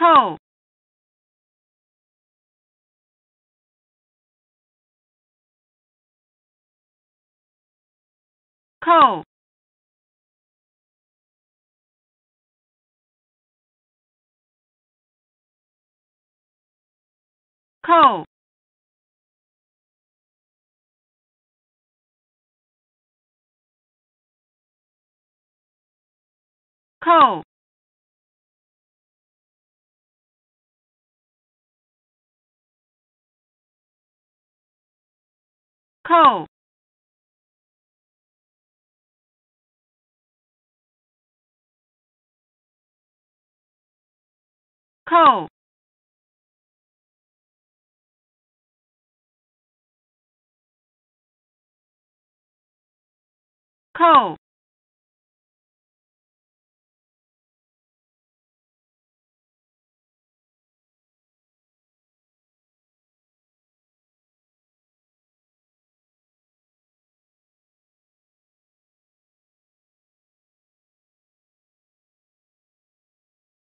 cold cold cold cold Coco Co Co